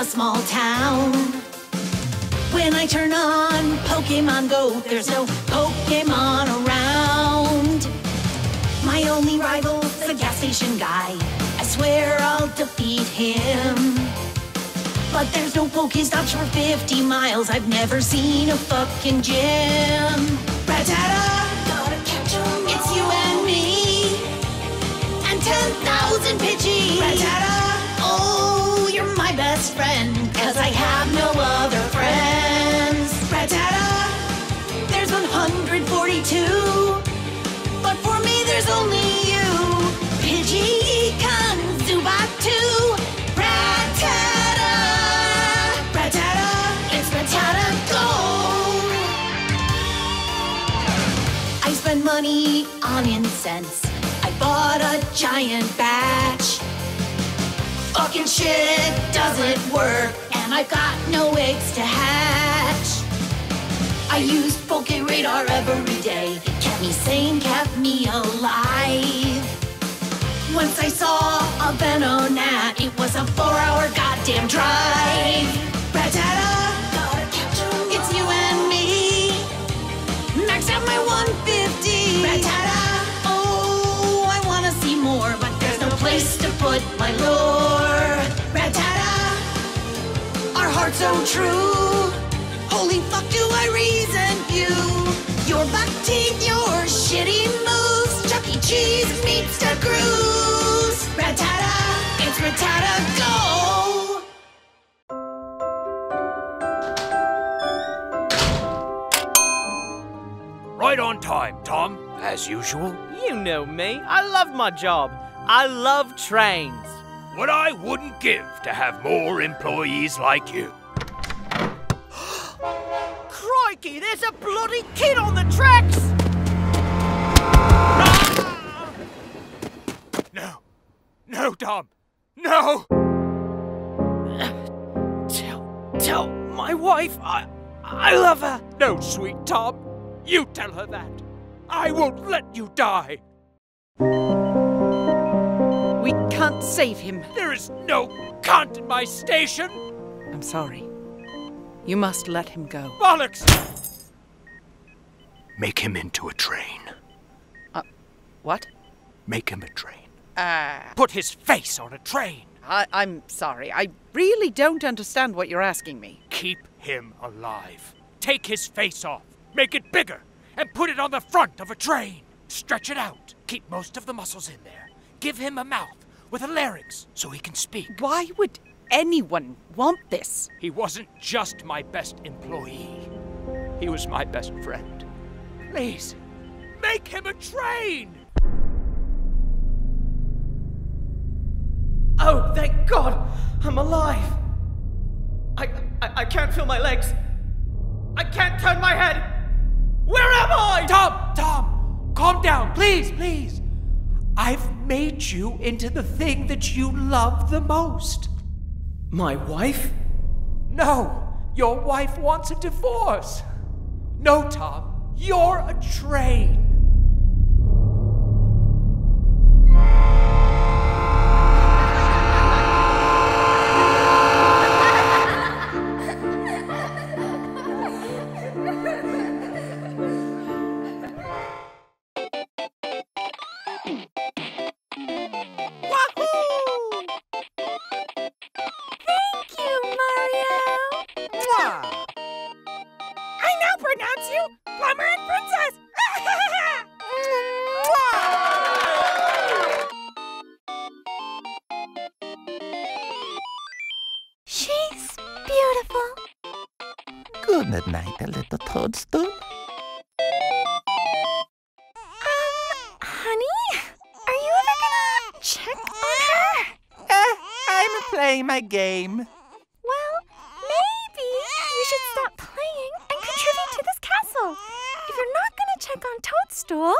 a small town. When I turn on Pokemon Go, there's no Pokemon around. My only rival's the gas station guy. I swear I'll defeat him. But there's no Pokestops for 50 miles. I've never seen a fucking gym. Rattata, gotta catch 'em It's you and me. And 10,000 Pidgeys. My best friend. Cause I have no other friends. Rattata, there's 142. But for me, there's only you. Pidgey, come, Zubatu, Rattata, Rattata, it's Rattata, go! I spend money on incense. I bought a giant batch. Fucking shit doesn't work, and I've got no eggs to hatch. I use Poke Radar every day. Kept me sane, kept me alive. Once I saw a Venonat, it was a four-hour goddamn drive. 'em It's you and me. Max out my 150. Rattata, oh, I wanna see more, but there's no place to put my lore. So true. Holy fuck, do I resent you? Your buck teeth, your shitty moves. Chuck E. Cheese meets the cruise. Rattata, it's Rattata, go! Right on time, Tom, as usual. You know me. I love my job. I love trains. What I wouldn't give to have more employees like you. Crikey, there's a bloody kid on the tracks! No. No, Tom. No! Tell, tell my wife I, I love her. No, sweet Tom. You tell her that. I won't let you die. We can't save him. There is no cunt in my station. I'm sorry. You must let him go. Bollocks! Make him into a train. What? Make him a train. Uh, Put his face on a train. I, I'm sorry. I really don't understand what you're asking me. Keep him alive. Take his face off. Make it bigger. And put it on the front of a train. Stretch it out. Keep most of the muscles in there. Give him a mouth with a larynx so he can speak. Why would anyone want this? He wasn't just my best employee, he was my best friend. Please, make him a train! Oh, thank God! I'm alive! I, I, I can't feel my legs. I can't turn my head. Where am I? Tom, Tom, calm down, please, please. I've made you into the thing that you love the most. My wife? No, your wife wants a divorce. No, Tom, you're a train. Good night, little toadstool. Um, honey? Are you ever gonna check on her? Eh, I'm playing my game. Well, maybe you should stop playing and contribute to this castle. If you're not gonna check on Toadstool,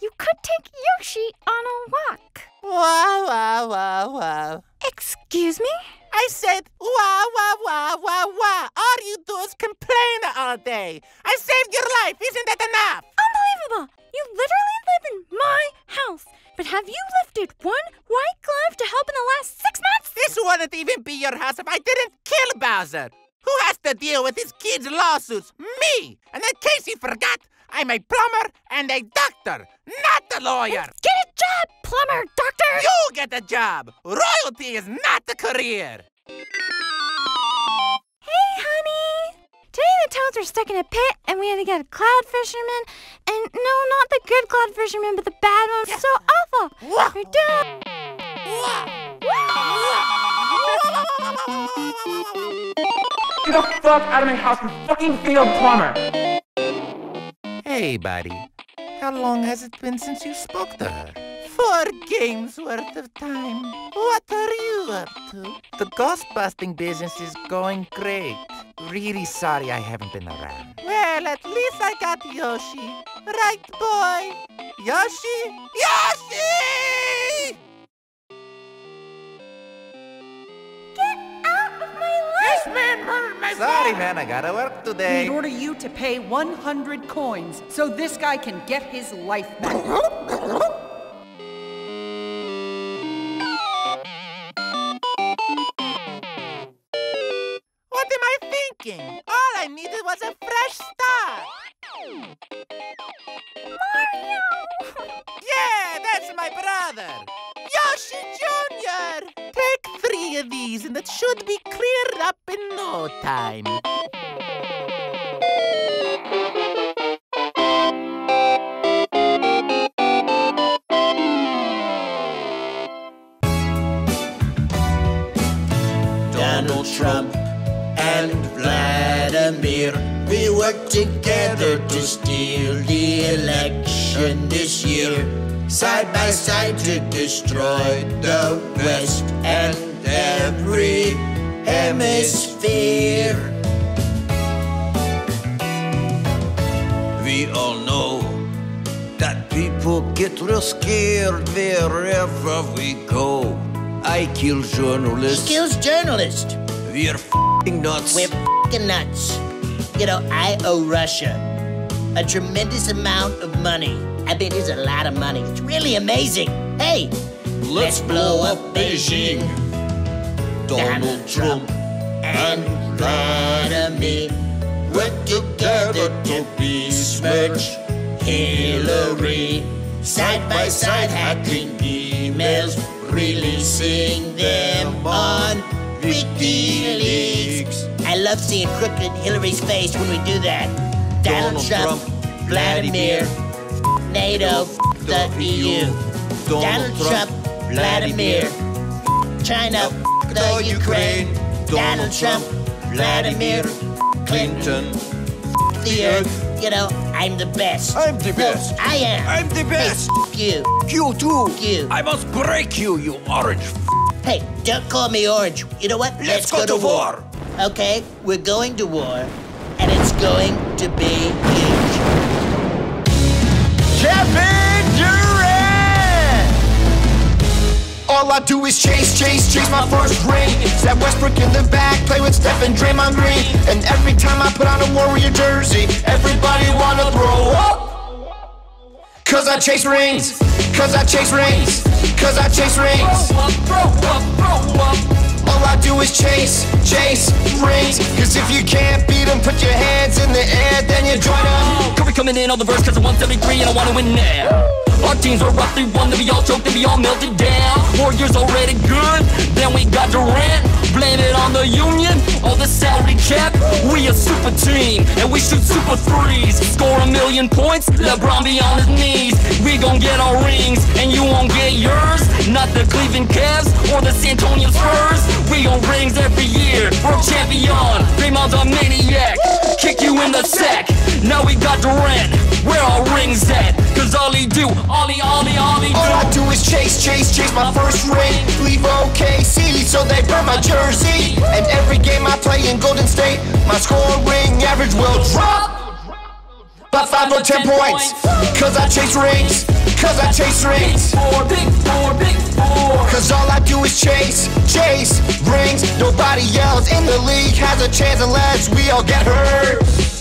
you could take Yoshi on a walk. Wow, wow, wow, wow. Excuse me? I said, wow, wow, wow, wow, wow. All you do is complain all day. I saved your life. Isn't that enough? Unbelievable! You literally live in my house. But have you lifted one white glove to help in the last six months? This wouldn't even be your house if I didn't kill Bowser. Who has to deal with his kids' lawsuits? Me! And in case you forgot, I'm a plumber and a doctor, not a lawyer. Get a job, plumber, doctor! You get a job. Royalty is not a career. Hey, honey! Today the toads are stuck in a pit and we had to get a cloud fisherman. And no, not the good cloud fisherman, but the bad one. So awful! We're done! Get the fuck out of my house, you fucking field plumber! Hey, buddy. How long has it been since you spoke to her? Four games worth of time. What are you up to? The ghost busting business is going great. Really sorry I haven't been around. Well, at least I got Yoshi. Right, boy? Yoshi? Yoshi! Sorry, man. I gotta work today. We'd order you to pay 100 coins so this guy can get his life back. What am I thinking? All I needed was a fresh start. Time. Donald Trump and Vladimir. We work together to steal the election this year. Side by side to destroy the West and every hemisphere. We all know that people get real scared wherever we go. I kill journalists. Kills journalists. We're f***ing nuts. We're f***ing nuts. You know, I owe Russia a tremendous amount of money. I mean, it's a lot of money. It's really amazing. Hey, Let's blow up Beijing. Donald Trump and Vladimir work together to besmirch Hillary. Side by side, hacking emails, releasing them on WikiLeaks. I love seeing crooked Hillary's face when we do that. Donald, Donald Trump, Trump, Vladimir, NATO, the EU. Donald Trump, Vladimir, China, the Ukraine. Donald Trump, Vladimir, Clinton. the Earth. You know, I'm the best. I'm the best. I am. I'm the best. Hey, you. You too. You. I must break you, you orange. Hey, don't call me orange. You know what? Let's go to war. Okay, we're going to war, and it's going to be All I do is chase, chase, chase my first ring. That Westbrook in the back, play with Steph and Draymond Green. And every time I put on a Warrior jersey, everybody wanna throw up. Cause I chase rings, cause I chase rings, cause I chase rings. All I do is chase, chase rings. Cause if you can't beat them, put your hands in the air, then you join them. Curry coming in on the verse cause I'm 173 and I wanna win now. Our teams are roughly one, then we all choked and we all melted down. Warriors already good, then we got Durant. Blame it on the union, all the salary cap. We a super team, and we shoot super threes. Score a million points, LeBron be on his knees. We gon' get our rings, and you won't get yours. Not the Cleveland Cavs or the San Antonio Spurs. We gon' rings every year. World champion, Draymond's a maniac. Kick you in the sack. Now we got Durant. Where our rings at? Cause all he do, all he, all he, all he do. All I do is chase, chase, chase my first ring. Leave OKC so they burn my jersey. And every game I play in Golden State, my scoring average will drop. By five or ten points. Cause I chase rings. Cause I chase rings. Four, big four, big four. Cause all I do is chase, chase rings. Nobody else in the league has a chance unless we all get hurt.